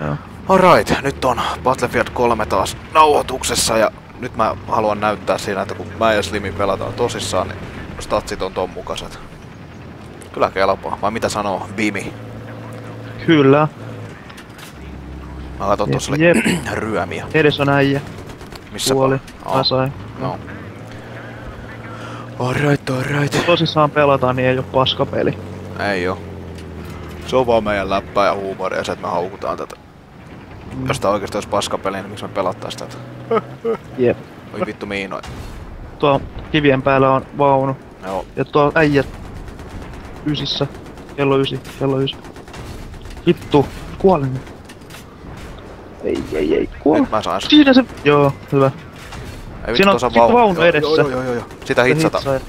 Joo. Alright, nyt on Battlefield 3 taas nauhoituksessa ja nyt mä haluan näyttää siinä, että kun mä ja Slimi pelataan tosissaan, niin statsit on ton mukaiset. Kyllä kelpaa. Vai mitä sanoo Bimi? Kyllä. Mä katson tossa oli ryömiä. Edes on äijä. Missä Kuoli. pa- Mä sain. No. Alright, alright. Tosissaan pelataan, niin ei oo paskapeli. Ei oo. Se on vaan meidän läppää ja huumoria se, että me haukutaan tätä. Mm. Jos tää oikeesti olisi paskapeli, niin miksi me pelattais tätä? Jep. Oi vittu miinoi. Tuo kivien päällä on vaunu. Joo. Ja tuo äijät ysissä. Kello ysi, kello ysi. Vittu, kuolin nyt. Ei, ei, ei, kuole. Nyt mä saan sen. Siinä se... Joo, hyvä. Ei Siinä on vaunu Joo, edessä. Joo, joo, joo, joo. Sitä hitsata. Hitsaa.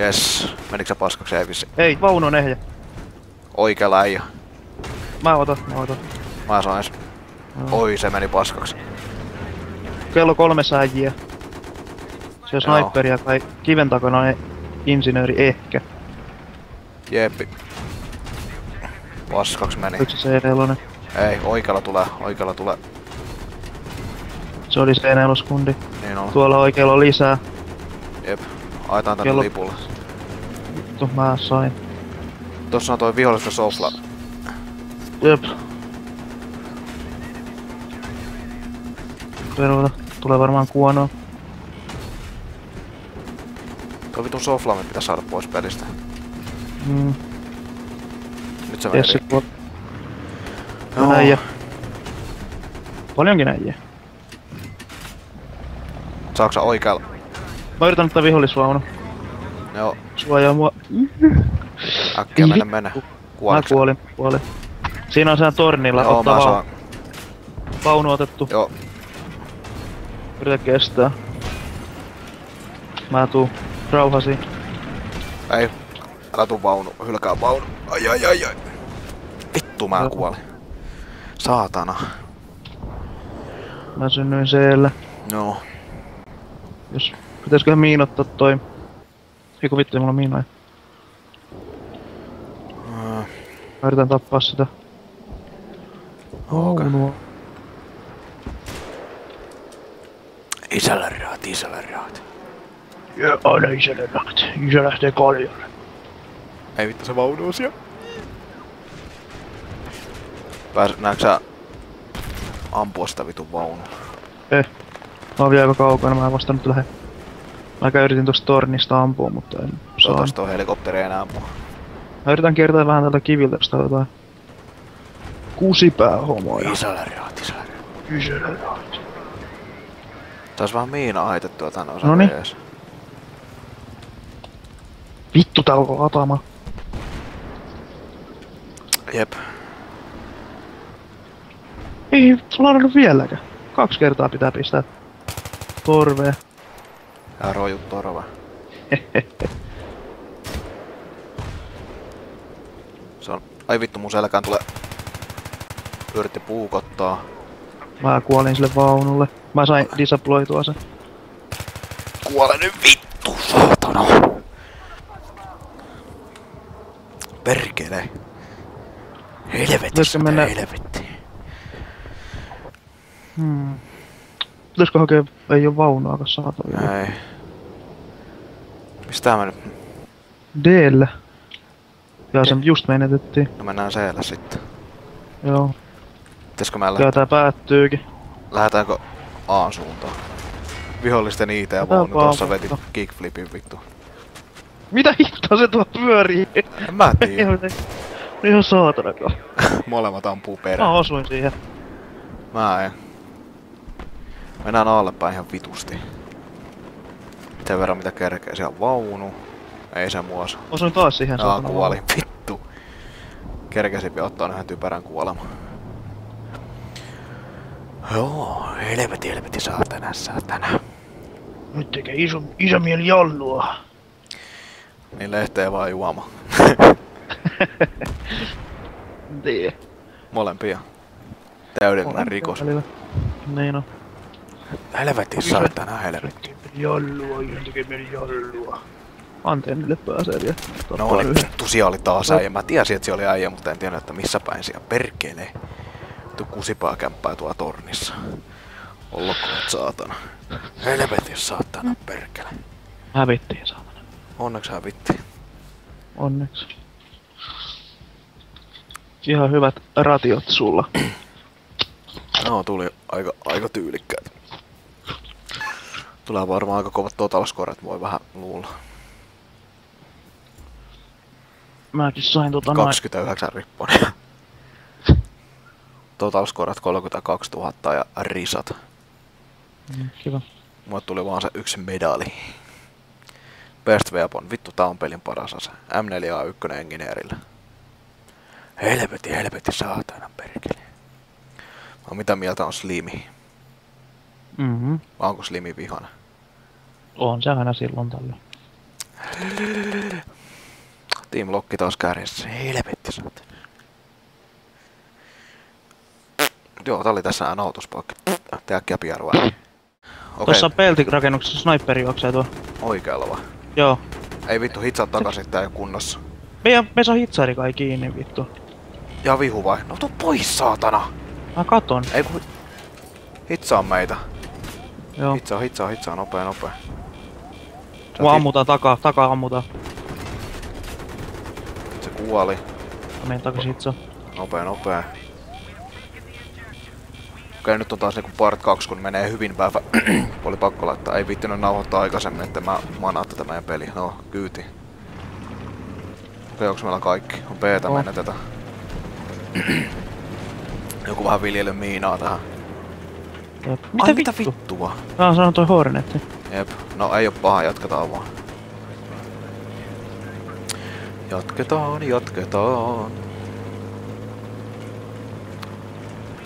Yes. Menikö se paskaksi? Ei vissi. Ei, vaunu on ehjä. Oikea äijä. Mä otan, mä otan. Mä saan sen. Joo. Oi, se meni paskaksi. Kello kolme äijiä. Se on Joo. sniperi ja kai kiven takana on insinööri ehkä. Jeppi. Paskaksi meni. Yksi C4. Ei, oikealla tulee, oikealla tulee. Se oli C4-skundi. Niin on. Tuolla oikealla on lisää. Jep. Aitaan tänne Kello- lipulle. Vittu, mä sain. Tossa on toi vihollisen sofla. Jep. Peruuta. Tulee varmaan kuonoa. Toi vitun sofla me pitäis saada pois pelistä. Mm. Nyt se Jessi rikki. Joo. No äijä. Paljonkin äijä. Saaksa oikealla? Mä yritän ottaa vihollisvaunu. Joo. Suojaa mua. Äkkiä mene. Mä Kuoliko se? kuolin, kuolin. Siinä on siellä tornilla. Joo, ottaa mä saan. vaunu otettu. Joo. Yritä kestää. Mä tuun rauhasi. Ei. Älä tuu vaunu. Hylkää vaunu. Ai ai ai ai. Vittu mä Joo. kuolin. Saatana. Mä synnyin siellä. Joo. Jos pitäisiköhän miinottaa toi... Eiku vittu, mulla miinoja. Äh, Mä yritän tappaa sitä. Okei. Vaunua. Isällä raat, isällä raat. Ja aina isälle lähtee. Isä lähtee kaljalle. Ei vittu se vaunu on siellä. Pääs, näetkö sä ampua sitä vitun vaunua? Eh. Mä oon vielä aika kaukana, mä en vasta nyt lähde. Mä yritin tosta tornista ampua, mutta en saa. Toivottavasti toi helikopteri ei enää ampua. Mä yritän kiertää vähän tältä kiviltä, jos jotain kusipää homoja. Isällä raat, isällä raat. Isälle lähtee. Taas vähän miina aitettua tänne osan Noniin. VS. Vittu täällä on latama. Jep. Ei ladannut vieläkään. Kaksi kertaa pitää pistää torvea. Ja rojut torva. Se on... Ai vittu mun selkään tulee... Yritti puukottaa. Mä kuolin sille vaunulle. Mä sain disabloitua sen. Kuole nyt vittu, saatana! Perkele. Helvetissä mennä- helvetti. Hmm. Pitäisikö hakea... Ei oo vaunuakaan saatavilla. Ei. Mistä mä nyt? D-lle. Ja sen just menetettiin. No mennään siellä sitten. Joo. Pitäisikö mä lähteä? tää päättyykin. Lähetäänkö A suuntaan? Vihollisten IT ja vaan, tossa veti kickflipin vittu. Mitä hittoa se tuo pyörii? En mä tiedä. Ihan, saatanakaan. Molemmat ampuu Mä perään. osuin siihen. Mä en. Mennään aalepäin ihan vitusti. Sen verran mitä kerkee. Siellä on vaunu. Ei se muosa. Osuin taas siihen Jaa, kuoli. Vittu. Kerkesin vielä ottaa yhden typerän kuoleman. Joo, helveti, helveti, saatana, saatana. Nyt tekee iso, iso mieli jallua. Niin lehteä vaan juoma. Tee. Molempia. Täydellinen rikos. Välillä. Niin on. Helvetti, saatana, helvetti. Jallua, ihan tekee mieli jallua. antennille pääsee vielä. No niin, vittu, siellä oli taas äijä. Mä tiesin, että siellä oli äijä, mutta en tiedä, että missä päin siellä perkelee. Tuu kusipaa kämppää tuolla tornissa. Olkoon, saatana. Helvetin saatana perkele. Hävittiin saatana. Onneksi hävitti. Onneksi. Ihan hyvät ratiot sulla. No, tuli aika, aika tyylikkäät. Tulee varmaan aika kovat total scoret, voi vähän luulla. Mäkin sain tota noin. 29 ripponia. Total scoret 32 000 ja risat. Mm, Kiva. Mulle tuli vaan se yksi medali. Best Weapon. Vittu, tää on pelin paras ase. M4A1 Engineerillä. Helveti, helveti, saatana perkele. No mitä mieltä on Slimi? Mhm. Vai onko Slimi vihana? On se aina silloin tällöin. Team Lokki taas kärjessä. Helvetti, saatana. Joo, tää oli tässä nauhoituspaikka. Teäkkiä pierua. Okei, Tuossa peltirakennuksessa sniperi juoksee tuo. oikealla vaan. Joo. Ei vittu, hitsaa takaisin, tää kunnossa. Meidän Vesa hitsari kai kiinni vittu. Ja vihu vai? No tuu pois, saatana! Mä katon. Ei kun... Hitsaa meitä. Joo. Hitsaa, hitsaa, hitsaa, nopea, nopea. Sä Mua ti- ammutaan takaa, takaa ammutaan. Se kuoli. Mä menen takas hitsaa. Nopea, nopea. Okei, nyt on taas niinku part 2, kun menee hyvin päivä. Oli pakko laittaa. Ei viittinyt nauhoittaa aikaisemmin, että mä manaa tätä meidän peli. No, kyyti. Okei, onks meillä kaikki? On B-tä On. menetetä. Joku vähän viljely miinaa tähän. Jep. Ai, Mitä mitä vittu? vittua? Tää on sanonut toi Hornetti. Jep. No ei oo paha, jatketaan vaan. Jatketaan, jatketaan.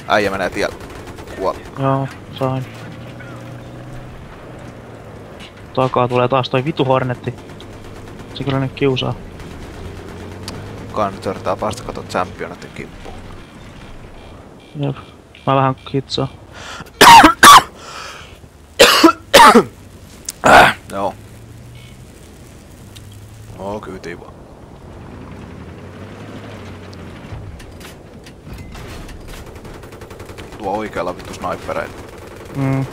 Äijä menee tiellä. Joo, sain. Takaa tulee taas toi vitu Hornetti. Se kyllä nyt kiusaa. Kukaan nyt yrittää päästä kato championatin kimppuun. Jep. Mä vähän hitsaan. Joo. Oo, kyytiin vaan. Tuo oikealla vittu snipereita. Mm.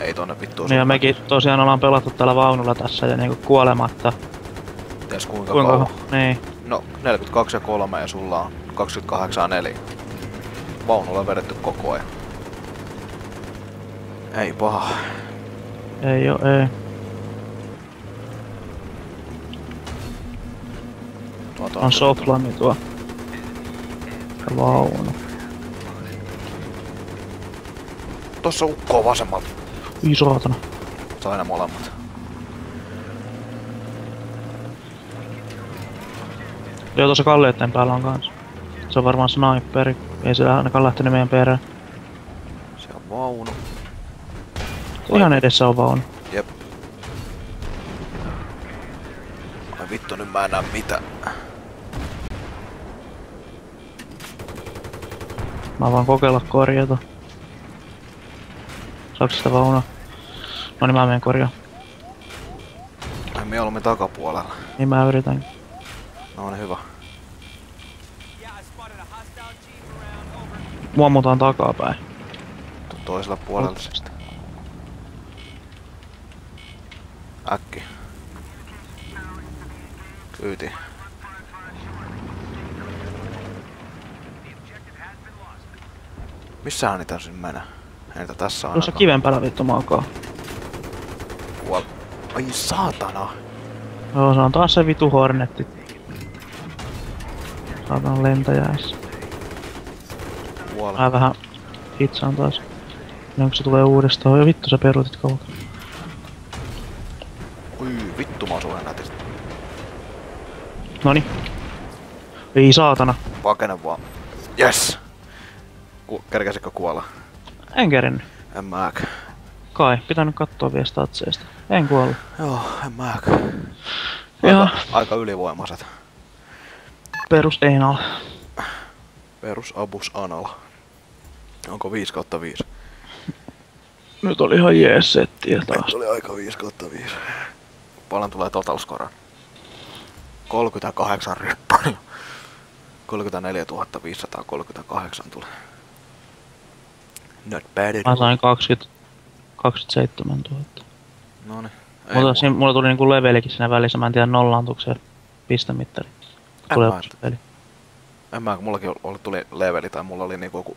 Ei tonne vittu Niin ja mekin tosiaan ollaan pelattu tällä vaunulla tässä ja niinku kuolematta. Ties kuinka, Kuinka? kauan. Niin. No, 42 ja 3 ja sulla on 28 ja 4. Vaunulla vedetty koko ajan. Ei paha. Ei oo, ei. Tuota On soplami tuo. Ja vaunu. Tossa ukkoo vasemmalta. Ui saatana. Sai ne molemmat. Joo, tuossa kallioiden päällä on kans. Se on varmaan sniperi. Ei se ainakaan lähtenyt meidän perään. Se on vaunu. Ihan edessä on vaunu. Jep. Ai vittu, nyt mä en näe mitään. Mä vaan kokeilla korjata. Saako sitä vaunua? No niin mä menen korjaa. Ai mieluummin takapuolella. Niin mä yritän. No niin hyvä. Mua ammutaan takapäin. Tuu toisella puolella sitten. Äkki. Kyyti. Missähän niitä sinne mennä? Ei niitä tässä on. Tuossa kiven päällä vittu makaa. Kuol... Ai saatana! Joo, se on taas se vitu hornetti. Saatan lentäjäissä. Kuol... Mä vähän hitsaan taas. Onko se tulee uudestaan? Ja vittu sä peruutit kauan. Ui, vittu mä osuin nätisti. Noni. Ei saatana. Pakene vaan. Yes! Ku... Kerkäsitkö kuolla? En kerinnyt. En mäkään. Kai, pitänyt katsoa vielä statseista. En kuollut. Joo, en. Joo. Aika, aika ylivoimaiset. Perus Einal. Perus abus anal. Onko 5 kautta 5? Nyt oli ihan jees settiä taas. oli aika 5 kautta 5. Paljon tulee total score? 38 ryppäriä. 34 538 tulee. Not bad Mä sain 20, 27 000. Noni. Mutta siinä, mulla tuli niinku levelikin siinä välissä, mä en tiedä nollaantuuko se pistemittari. Tulee peli. En mä, kun mullakin oli, tuli leveli tai mulla oli niinku joku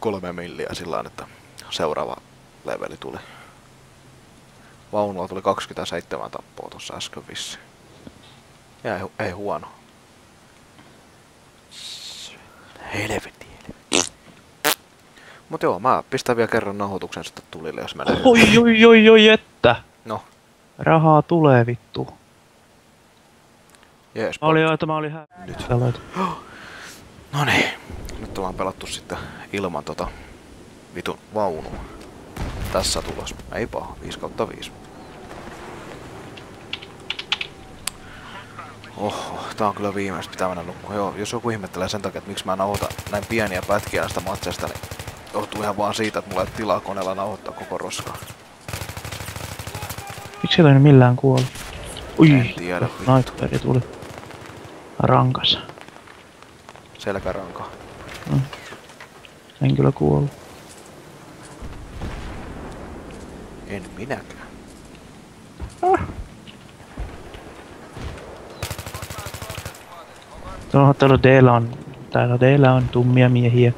kolme milliä sillä että seuraava leveli tuli. Vaunulla tuli 27 tappoa tuossa äsken vissi. Ja ei, ei huono. Helvetti. Mut joo, mä pistän vielä kerran nauhoituksen sitten tulille, jos menee. Oi, oi, oi, oi, että! No, Rahaa tulee vittu. jees. Mä olin jo, että mä olin hä... Nyt. Nyt. No niin, nyt ollaan pelattu sitten ilman tota vitun vaunua. Tässä tulos. Ei paha, 5 kautta 5. Oho, tää on kyllä viimeistä pitää mennä nukkumaan. Joo, jos joku ihmettelee sen takia, että miksi mä nauhoitan näin pieniä pätkiä näistä matsesta, niin johtuu ihan vaan siitä, että mulla ei tilaa koneella nauhoittaa koko roskaa. Miksi ei millään kuoli? Ui, En tiedä. Nightmare tuli. Rankas. Selkäranka. En kyllä kuollut. En minäkään. Tuolla täällä d on, täällä on tummia miehiä.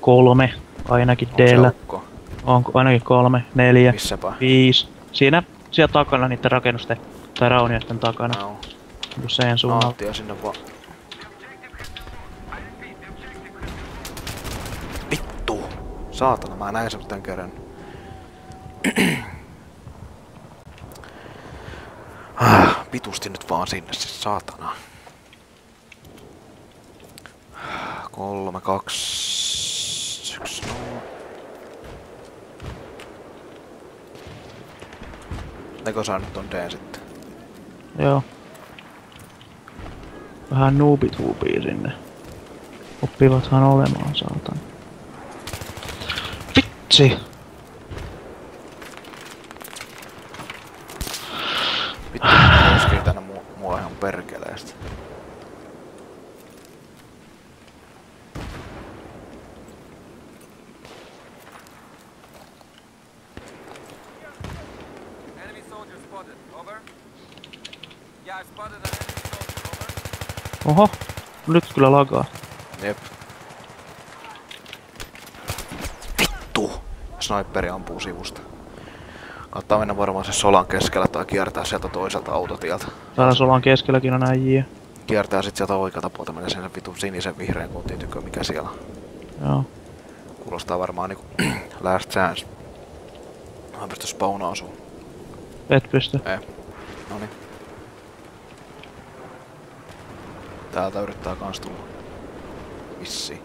Kolme, ainakin On ukko. Onko ainakin kolme, neljä, Missäpä? viisi. Siinä, siellä takana niiden rakennusten tai raunioiden takana. No, Usein suunnalla. naattia sinne vaan. Vittu! Saatana, mä näin sen tän kerran. Ah, Vitusti nyt vaan sinne siis, saatana. Kolme, kaksi, yksi, nolla. Nekö saa nyt ton D sitten? Joo. Vähän noobit huupii sinne. Oppivathan olemaan, saatan. Vitsi! Vittu, koskee tänne mua, mua ihan perkeleesti. Oho, nyt kyllä lagaa. Jep. Vittu! Sniperi ampuu sivusta. Kannattaa mennä varmaan se solan keskellä tai kiertää sieltä toiselta autotieltä. Täällä solan keskelläkin on äijiä. Kiertää sit sieltä oikealta puolta mennä sen vitun sinisen vihreän kuntiin tykö mikä siellä on. Joo. Kuulostaa varmaan niinku last chance. Mä en pysty spawnaan sun. Et pysty. Ei. Noni. Täältä yrittää kans tulla. Vissi.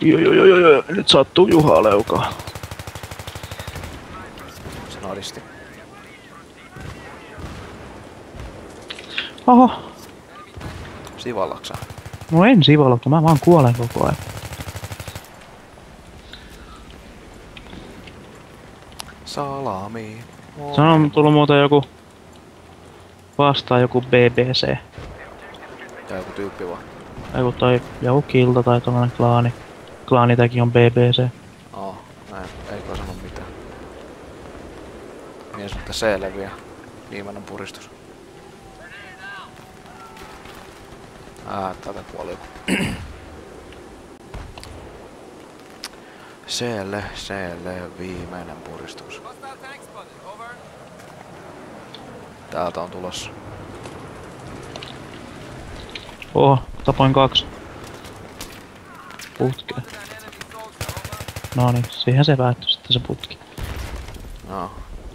Joo, joo, joo, joo, joo. Nyt sattuu Juha leukaa. Se. Oho. Sivallaksa. No en sivalokka, mä vaan kuolen koko ajan. Salami. Se on tullut muuten joku... Vastaan joku BBC. Ja joku tyyppi vaan. Joku toi joku kilta tai tollanen klaani. Klaani teki on BBC. Aa, näin. Eikö sano mitään. Mies mutta C leviä. Viimeinen puristus. Ää, täältä kuoli joku. Seelle, seelle, viimeinen puristus. Täältä on tulossa. Oho, tapoin kaksi. Putkea. Over. No niin, siihen se päättyi sitten se putki. No,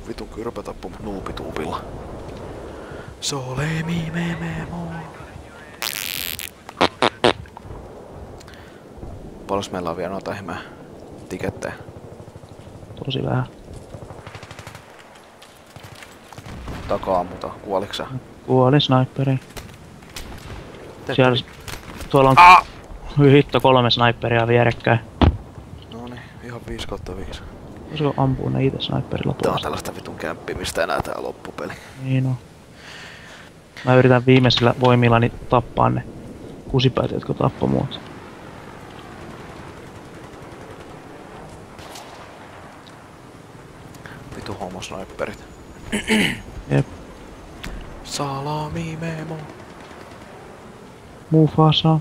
vitun kyrpä tappui mut nuupituupilla. Sole mi me me mo. Paljonko meillä on vielä noita ihme tikettejä? Tosi vähän. takaa ammuta. Kuoliks sä? Kuoli sniperi. Siellä... Tuolla on... Ah! Hitto, kolme sniperia vierekkäin. No niin, ihan 5 kautta 5. Voisiko ampua ne itse sniperilla Tää on tällaista vitun kämppimistä enää tää loppupeli. Niin on. Mä yritän viimeisillä voimillani tappaa ne kusipäät, jotka tappoi muut. Vitu homosniperit. Jep. Salami memo. Mufasa.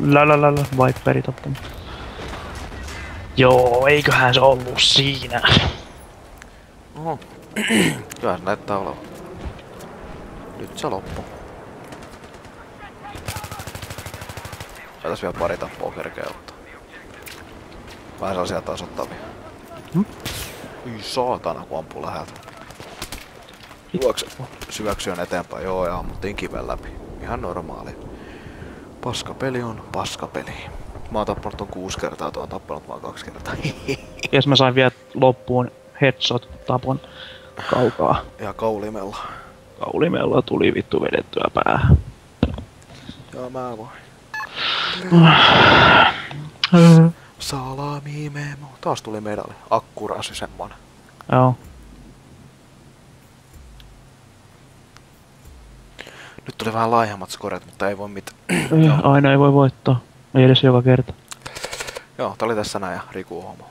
La la la la, Viperi tappanut. Joo, eiköhän se ollut siinä. Oho. Kyllä se näyttää olevan. Nyt se loppu. Saitais vielä pari tappoa kerkeä ottaa. Vähän sellaisia tasottavia. Hmm? Ei saatana kun ampuu läheltä. Juokse syöksyn eteenpäin, joo ja ammuttiin kiven läpi. Ihan normaali. Paskapeli on paskapeli. Mä oon tappanut ton kuusi kertaa, tuo on tappanut vaan kaksi kertaa. Jes mä sain vielä loppuun headshot tapon kaukaa. ja kaulimella. Kaulimella tuli vittu vedettyä päähän. Joo mä voin. Salami memo. Taas tuli medali. Akkurasi semmonen. Joo. Nyt tuli vähän laihemmat skoret, mutta ei voi mitään. Aina ei voi voittaa. Ei edes joka kerta. Joo, tää oli tässä näin ja Riku Homo.